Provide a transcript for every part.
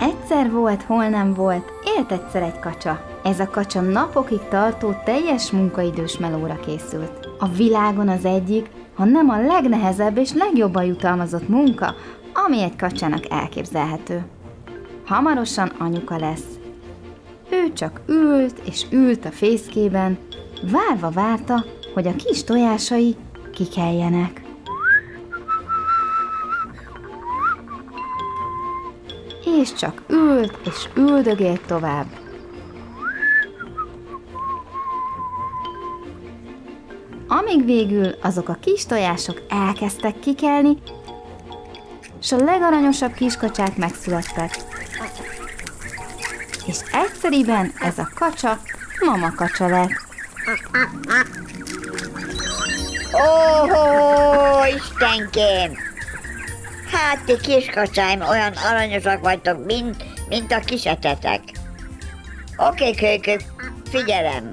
Egyszer volt, hol nem volt, élt egyszer egy kacsa. Ez a kacsa napokig tartó teljes munkaidős melóra készült. A világon az egyik, ha nem a legnehezebb és legjobban jutalmazott munka, ami egy kacsának elképzelhető. Hamarosan anyuka lesz. Ő csak ült és ült a fészkében, várva várta, hogy a kis tojásai kikeljenek. És csak ült és üldögélt tovább. Amíg végül azok a kis tojások elkezdtek kikelni, és a legaranyosabb kiskacsák megszülettek. És egyszeriben ez a kacsa mama kacsa lett. Óhó, Istenkém! Hát ti kiskacsáim olyan aranyosak vagytok, mint, mint a kisetetek. Oké, kölykök, figyelem.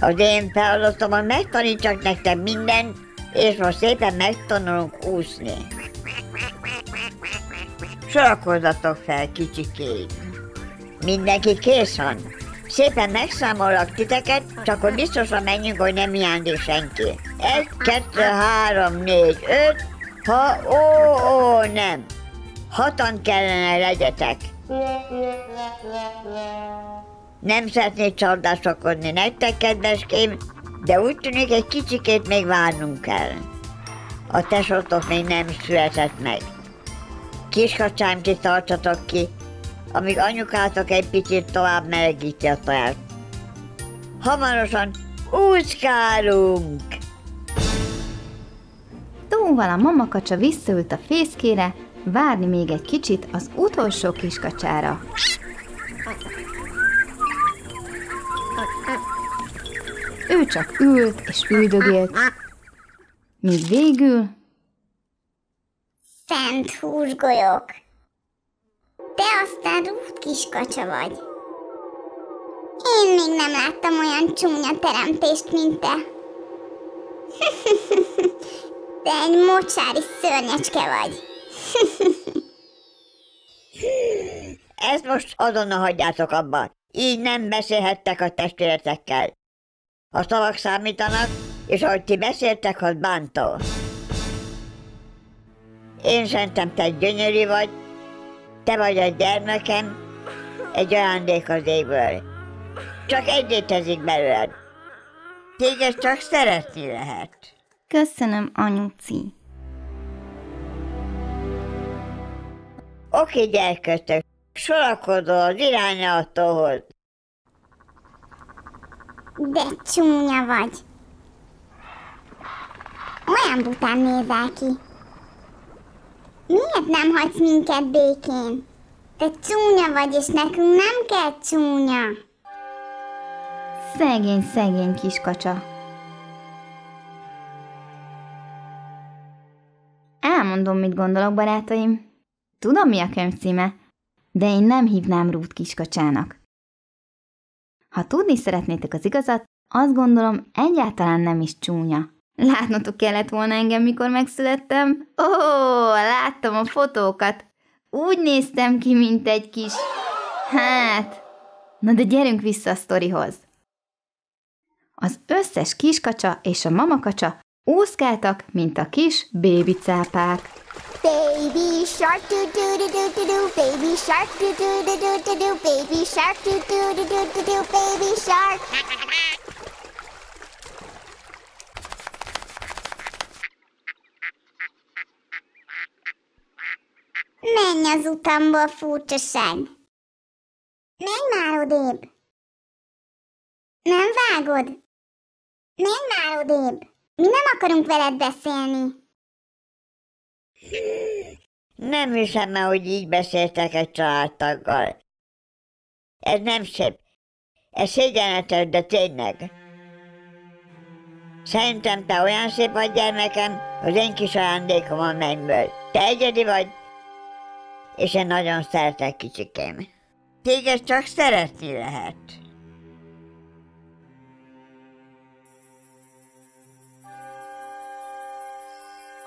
Az én feladatom, hogy megtanítsak nektek mindent, és most szépen megtanulunk úszni. Sorakozzatok fel, kicsikém. Mindenki kész van. Szépen megszámollak titeket, csak hogy biztosan menjünk, hogy nem hiányzik senki. Egy, kettő, három, négy, öt, ha, ó, ó, nem. Hatan kellene legyetek. Nem szeretnék csaldásokodni nektek, kedveském, de úgy tűnik egy kicsikét még várnunk kell. A tesótok még nem született meg. Kiskacsám, ti tartsatok ki, amíg anyukátok egy picit tovább melegíti a tojást. Hamarosan úszkálunk! Tóval a mamakacsa visszaült a fészkére, várni még egy kicsit az utolsó kiskacsára. Ő csak ült és üldögélt, míg végül Szent húsgolyok! Te aztán rút kiskacsa vagy. Én még nem láttam olyan csúnya teremtést, mint te. Te egy mocsári szörnyecske vagy. Ezt most azonnal hagyjátok abba. Így nem beszélhettek a testvéretekkel. A szavak számítanak, és ahogy ti beszéltek, az bántó. Én szerintem te gyönyörű vagy, te vagy a gyermekem, egy ajándék az égből. Csak egy létezik belőled. Téged csak szeretni lehet. Köszönöm, anyuci. Oké, gyerkötök, sorakozol az irányautóhoz. De csúnya vagy. Olyan bután nézel ki. Miért nem hagysz minket békén? Te csúnya vagy, és nekünk nem kell csúnya. Szegény, szegény kiskacsa. Elmondom, mit gondolok, barátaim. Tudom, mi a könyv címe, de én nem hívnám Rút kiskacsának. Ha tudni szeretnétek az igazat, azt gondolom egyáltalán nem is csúnya. Látnotok kellett volna engem, mikor megszülettem. Ó, láttam a fotókat. Úgy néztem ki, mint egy kis... Hát... Na de gyerünk vissza a sztorihoz. Az összes kiskacsa és a mamakacsa úszkáltak, mint a kis bébicápák. Baby shark do do do do do do baby shark do do do do do do baby shark do do do do do do baby shark Menj az utamból, furcsaság! Menj már odébb! Nem vágod? Menj már odébb! Mi nem akarunk veled beszélni. Nem hiszem el, hogy így beszéltek egy családtaggal. Ez nem szép. Ez szégyenletes, de tényleg. Szerintem te olyan szép vagy, gyermekem, az én kis ajándékom a mennyből. Te egyedi vagy, és én nagyon szeretek, kicsikém. Téged csak szeretni lehet.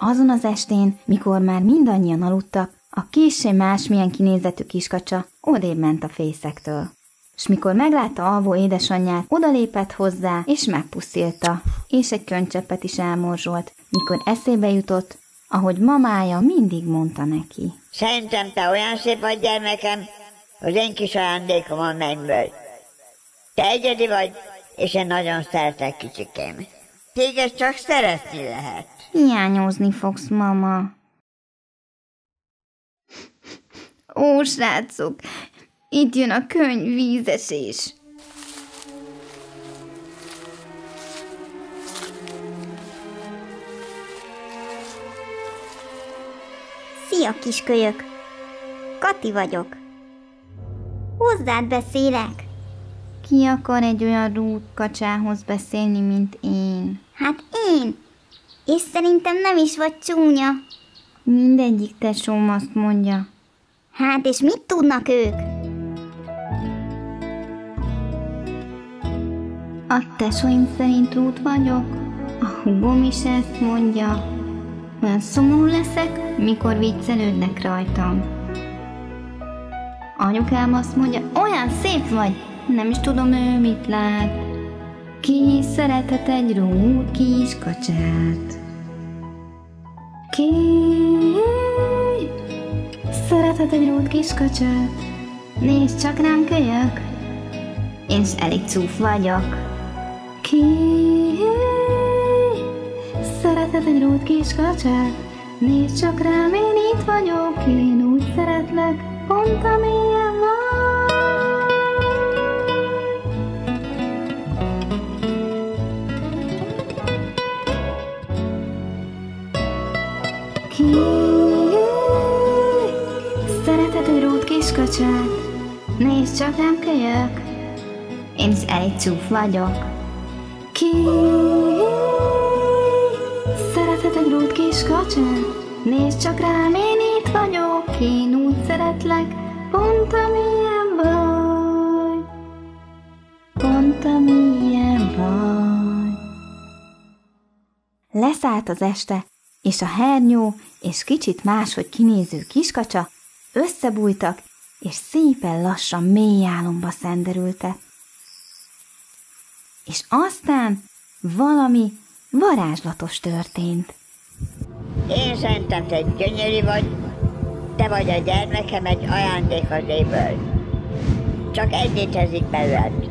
Azon az estén, mikor már mindannyian aludtak, A kissé másmilyen kinézetű kiskacsa odébb ment a fészektől. S mikor meglátta alvó édesanyját, odalépett hozzá, és megpuszilta, és egy könycseppet is elmorzsolt, mikor eszébe jutott, ahogy mamája mindig mondta neki. Szerintem te olyan szép vagy gyermekem, hogy én kis ajándékom a mennyből. Te egyedi vagy, és én nagyon szeretek kicsikém. Téged csak szeretni lehet. Hiányozni fogsz, mama. Ó, srácok, itt jön a könyv vízesés. Szia, kiskölyök! Kati vagyok. Hozzád beszélek. Ki akar egy olyan rút kacsához beszélni, mint én? Hát én. És szerintem nem is vagy csúnya. Mindegyik tesóm azt mondja. Hát és mit tudnak ők? A tesóim szerint rút vagyok, a hugom is ezt mondja. Olyan szomorú leszek, mikor viccelődnek rajtam. Anyukám azt mondja, olyan szép vagy, nem is tudom ő mit lát. Ki szerethet egy rút kis kacsát? Ki szerethet egy rút kis kacsát? Nézd csak rám kölyök, én is elég cúf vagyok. Ki szerethet egy rút kis kacsát? Nézd csak rám, én itt vagyok, én úgy szeretlek, pont amilyen vagy. Ki szerethet egy rút kis kacsát? Nézd csak rám kölyök, én is elég csúf vagyok. Ki szerethet egy rút kis kacsát? Nézd csak rám, én itt vagyok, én úgy szeretlek, pont amilyen vagy. Pont amilyen vagy. Leszállt az este, és a hernyó és kicsit máshogy kinéző kiskacsa összebújtak, és szépen lassan mély álomba szenderültek. És aztán valami varázslatos történt. Én szerintem te gyönyörű vagy, te vagy a gyermekem egy ajándék az éből. Csak egy létezik belőled.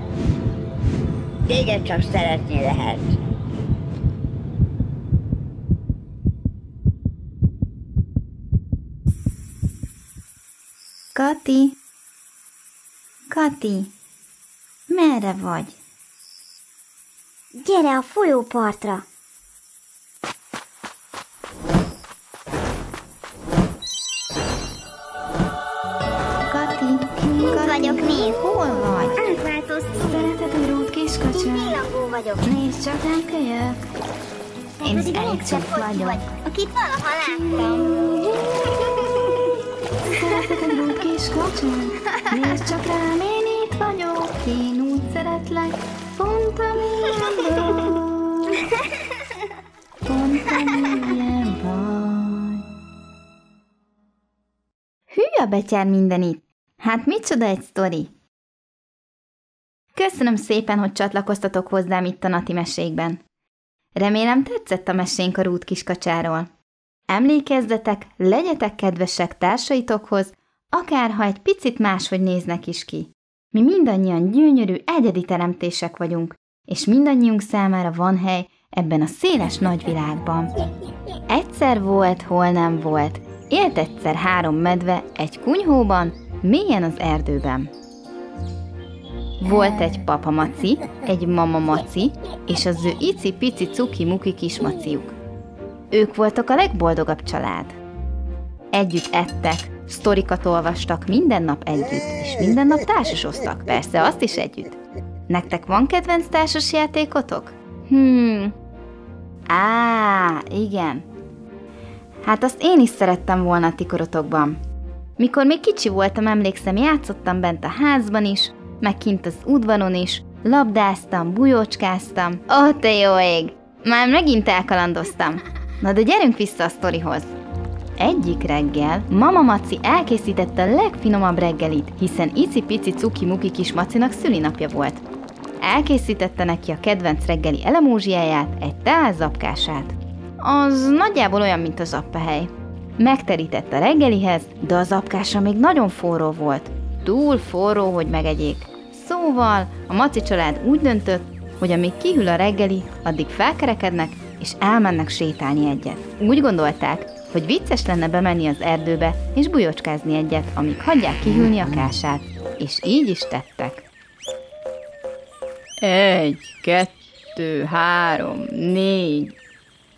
Téged csak szeretni lehet. Kati, Kati, merre vagy? Gyere a folyópartra. Kati, Kati, vagyok, nézd. hol vagy? Átváltoztam. Szereted egy rút kiskacsát? Csillagó vagyok. Nézd csak rám kölyök. Én pedig elég vagyok. vagy, akit valaha láttam. Szereted egy rút kiskacsát? Nézd csak rám, én itt vagyok. Én úgy szeretlek, pont amilyen vagy. Pont amilyen vagy. Hű a betyár minden itt. Hát micsoda egy sztori. Köszönöm szépen, hogy csatlakoztatok hozzám itt a Nati mesékben. Remélem tetszett a mesénk a rút kiskacsáról. Emlékezzetek, legyetek kedvesek társaitokhoz, akárha egy picit máshogy néznek is ki. Mi mindannyian gyönyörű, egyedi teremtések vagyunk, és mindannyiunk számára van hely ebben a széles nagyvilágban. Egyszer volt, hol nem volt. Élt egyszer három medve egy kunyhóban, mélyen az erdőben. Volt egy papa maci, egy mama maci, és az ő icipici cuki-muki kismaciuk. Ők voltak a legboldogabb család. Együtt ettek, sztorikat olvastak minden nap együtt, és minden nap társasoztak, persze azt is együtt. Nektek van kedvenc társas játékotok? Hmm. Á, igen. Hát azt én is szerettem volna a tikorotokban. Mikor még kicsi voltam, emlékszem, játszottam bent a házban is, meg kint az udvaron is, labdáztam, bujócskáztam. Ó, te jó ég! Már megint elkalandoztam. Na de gyerünk vissza a sztorihoz. Egyik reggel Mama Maci elkészítette a legfinomabb reggelit, hiszen icipici cuki-muki kis Macinak szülinapja volt. Elkészítette neki a kedvenc reggeli elemózsiáját, egy teázapkását. Az nagyjából olyan, mint az appehely. Megterítette a reggelihez, de az apkása még nagyon forró volt. Túl forró, hogy megegyék. Szóval a Maci család úgy döntött, hogy amíg kihűl a reggeli, addig felkerekednek és elmennek sétálni egyet. Úgy gondolták, hogy vicces lenne bemenni az erdőbe és bujocskázni egyet, amíg hagyják kihűlni a kását. És így is tettek. Egy, kettő, három, négy,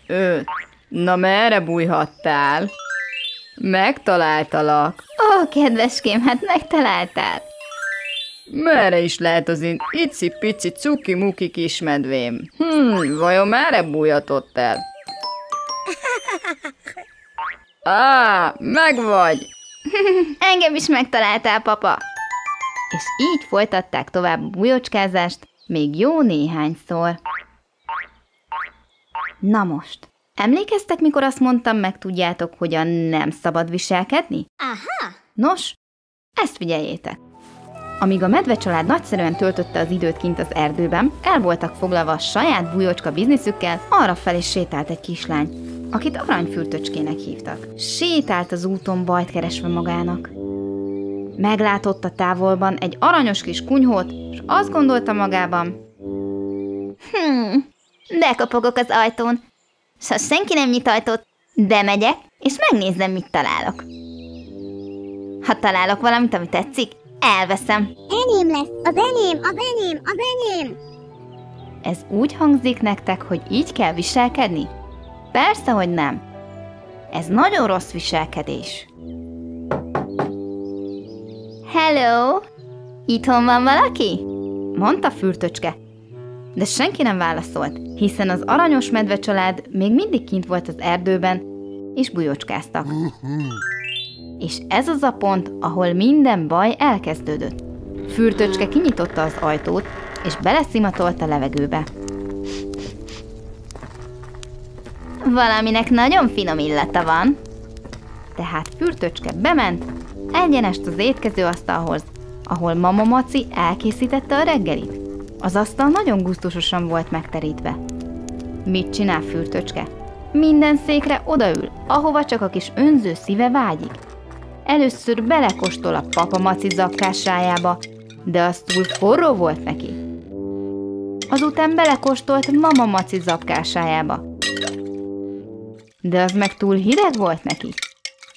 öt. Na merre bújhattál? Megtaláltalak. Ó, kedveském, hát megtaláltál. Merre is lehet az én icipici cuki-muki kismedvém? Hm, vajon merre bújhatott el? Á, megvagy! Engem is megtaláltál, papa. És így folytatták tovább a bujocskázást, még jó néhányszor. Na most, emlékeztek, mikor azt mondtam, meg tudjátok, hogyan nem szabad viselkedni? Aha. Nos, ezt figyeljétek. Amíg a medve család nagyszerűen töltötte az időt kint az erdőben, el voltak foglalva a saját bújócska bizniszükkel, arra fel is sétált egy kislány, akit aranyfültöcskének hívtak. Sétált az úton bajt keresve magának. Meglátott a távolban egy aranyos kis kunyhót, és azt gondolta magában, Hmm, bekapogok az ajtón, s ha senki nem nyit ajtót, bemegyek, és megnézem, mit találok. Ha találok valamit, ami tetszik, elveszem. Enyém lesz, az enyém, az enyém, az enyém. Ez úgy hangzik nektek, hogy így kell viselkedni? Persze, hogy nem. Ez nagyon rossz viselkedés. Hello, itthon van valaki? Mondta fürtöcske. De senki nem válaszolt, hiszen az aranyos medve család még mindig kint volt az erdőben, és bujocskáztak. És ez az a pont, ahol minden baj elkezdődött. Fürtöcske kinyitotta az ajtót, és beleszimatolt a levegőbe. Valaminek nagyon finom illata van. Tehát fürtöcske bement, egyenest az étkezőasztalhoz, ahol Mama Maci elkészítette a reggelit. Az asztal nagyon gusztusosan volt megterítve. Mit csinál fürtöcske? Minden székre odaül, ahova csak a kis önző szíve vágyik. Először belekostol a papa Maci zakkásájába, de az túl forró volt neki. Azután belekostolt mama Maci zapkásájába. De az meg túl hideg volt neki.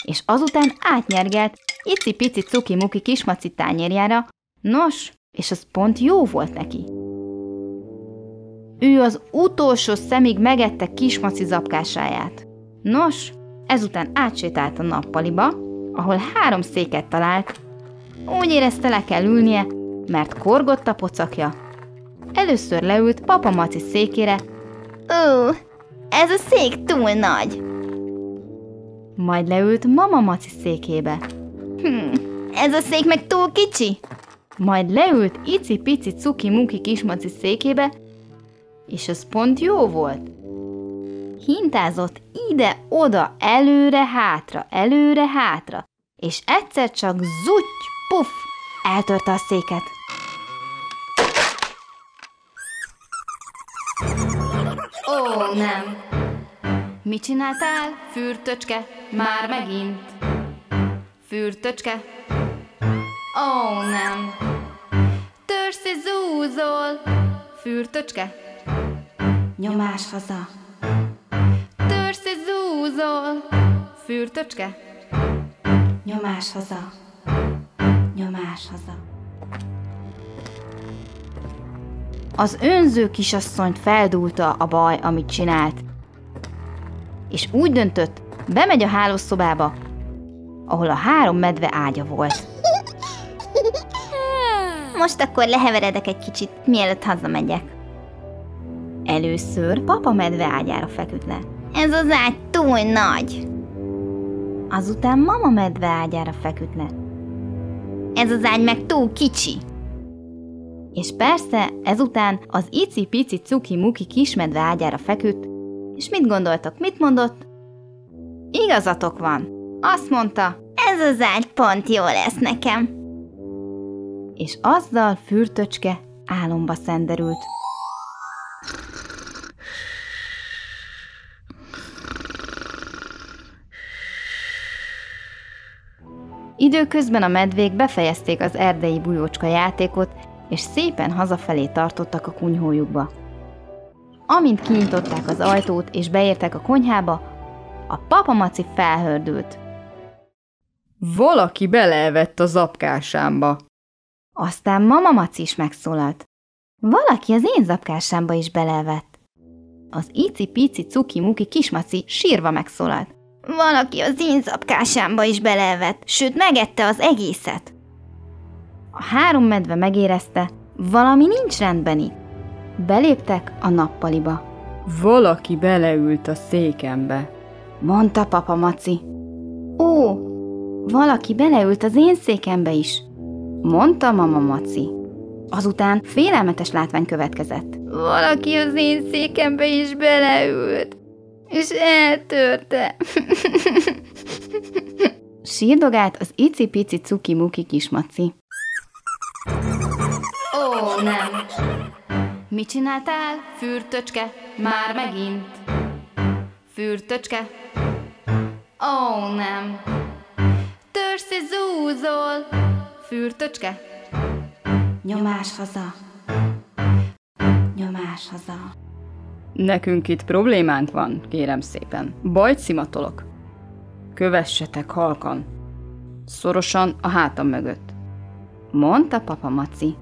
És azután átnyergelt icipici cuki-muki kismaci tányérjára, nos, és az pont jó volt neki. Ő az utolsó szemig megette kismaci zapkásáját. Nos, ezután átsétált a nappaliba, ahol három széket talált. Úgy érezte le kell ülnie, mert korgott a pocakja. Először leült papa Maci székére. Ó, ez a szék túl nagy. Majd leült mama Maci székébe. Hm, ez a szék meg túl kicsi. Majd leült icipici cuki-muki kismaci székébe, és az pont jó volt. Hintázott ide-oda, előre-hátra, előre-hátra, és egyszer csak zutty, puff, eltörte a széket. Ó, nem! Mit csináltál, fürtöcske? Már megint? Fürtöcske? Ó, nem! Törszi zúzol, fürtöcske? Nyomás haza! Zúzol, fürtöcske? Nyomás haza! Nyomás haza! Az önző kisasszonyt feldúlta a baj, amit csinált, és úgy döntött, bemegy a hálószobába, ahol a három medve ágya volt. Most akkor leheveredek egy kicsit, mielőtt hazamegyek. Először papa medve ágyára feküdt le. Ez az ágy túl nagy. Azután mama medve ágyára feküdt le. Ez az ágy meg túl kicsi. És persze ezután az icipici cuki-muki kismedve ágyára feküdt, és mit gondoltok, mit mondott? Igazatok van. Azt mondta, Ez az ágy pont jó lesz nekem. és azzal fürtöcske álomba szenderült. Időközben a medvék befejezték az erdei bujócska játékot, és szépen hazafelé tartottak a kunyhójukba. Amint kinyitották az ajtót és beértek a konyhába, a papamaci felhördült. Valaki beleevett a zapkásámba. Aztán mama Maci is megszólalt. Valaki az én zapkásámba is belevett. Az ici-pici cuki-muki kismaci sírva megszólalt. Valaki az én zapkásámba is belevett, sőt megette az egészet. A három medve megérezte, valami nincs rendben itt. Beléptek a nappaliba. Valaki beleült a székembe. Mondta papa Maci. Ó, valaki beleült az én székembe is. Mondta mama Maci. Azután félelmetes látvány következett. Valaki az én székembe is beleült, és eltörte. Sírdogált az icipici cuki-muki kismaci. Ó, nem! Mit csináltál, fürtöcske? Már megint? Fürtöcske? Ó, nem! Törsz és zúzol! Fürtöcske? Nyomás haza! Nyomás haza! Nekünk itt problémánk van, kérem szépen. Bajt szimatolok. Kövessetek halkan. Szorosan a hátam mögött. Mondta papa Maci.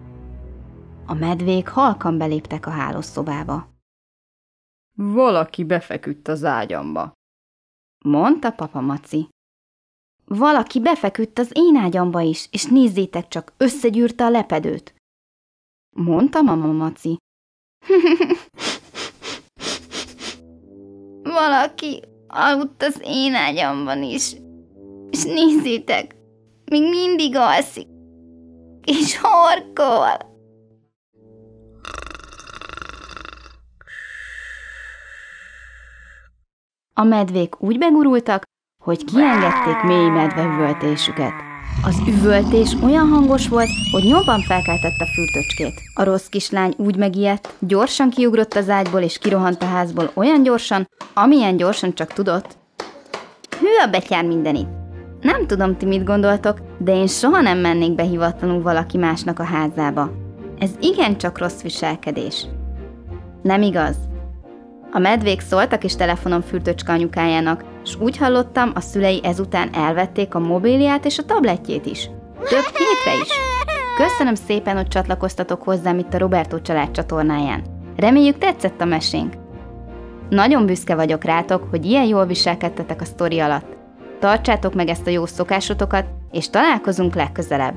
A medvék halkan beléptek a hálószobába. Valaki befeküdt az ágyamba. Mondta papa Maci. Valaki befeküdt az én ágyamba is, és nézzétek csak, összegyűrte a lepedőt. Mondta mama Maci. Valaki aludt az én ágyamban is. És nézzétek, még mindig alszik. És horkol. A medvék úgy begurultak, hogy kiengedték mély medve üvöltésüket. Az üvöltés olyan hangos volt, hogy nyomban felkeltette fürtöcskét. A rossz kislány úgy megijedt, gyorsan kiugrott az ágyból és kirohant a házból olyan gyorsan, amilyen gyorsan csak tudott. Hű a betyár mindenit! Nem tudom, ti mit gondoltok, de én soha nem mennék be hivatlanul valaki másnak a házába. Ez igencsak rossz viselkedés. Nem igaz? A medvék szóltak és telefonon fürtöcske anyukájának, és úgy hallottam, a szülei ezután elvették a mobiliát és a tabletjét is. Több hétre is. Köszönöm szépen, hogy csatlakoztatok hozzám itt a Roberto család csatornáján. Reméljük tetszett a mesénk. Nagyon büszke vagyok rátok, hogy ilyen jól viselkedtetek a sztori alatt. Tartsátok meg ezt a jó szokásotokat, és találkozunk legközelebb.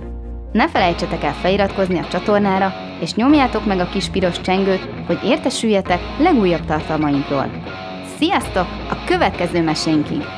Ne felejtsetek el feliratkozni a csatornára, és nyomjátok meg a kis piros csengőt, hogy értesüljetek legújabb tartalmainkról. Sziasztok! A következő mesénkig!